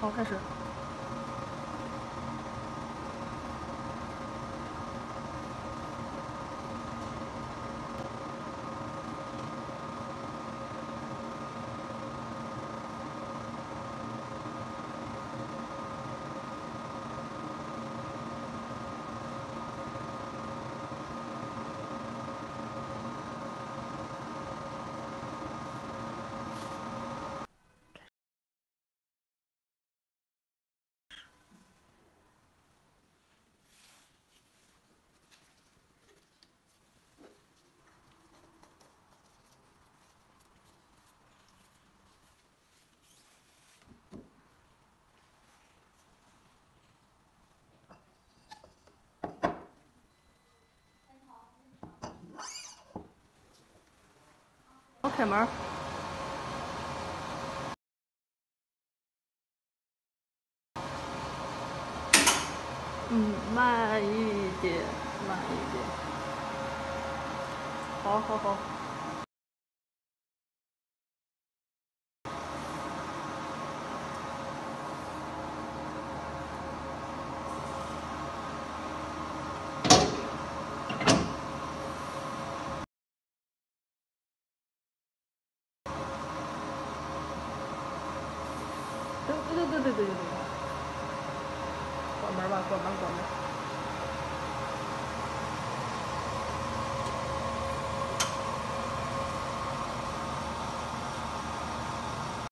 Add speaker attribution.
Speaker 1: 好，开始。开门。嗯，慢一点，慢一点。好，好，好。对对对对对对对。关门吧，关门，关门。